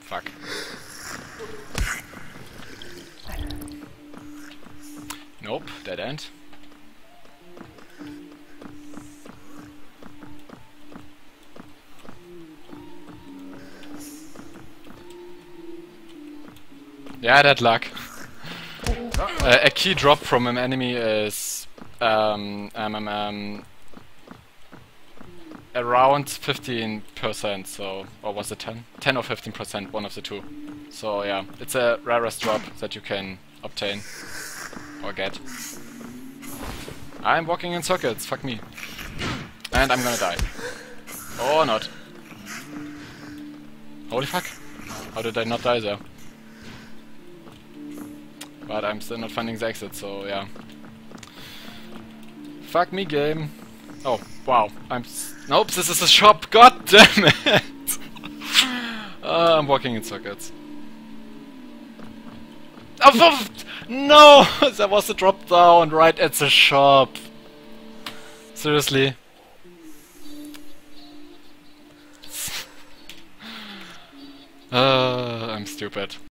Fuck. Nope, dead end. Yeah, that luck. Uh, a key drop from an enemy is um, um, um, um, around 15%, so, or was it 10? 10 or 15%, one of the two. So yeah, it's a rarest drop that you can obtain or get. I'm walking in circles, fuck me. And I'm gonna die. Or not. Holy fuck. How did I not die there? But I'm still not finding the exit, so yeah. Fuck me, game. Oh, wow. I'm. nope, this is a shop. God damn it! uh, I'm walking in circuits. Oh, no! there was a drop down right at the shop. Seriously. uh, I'm stupid.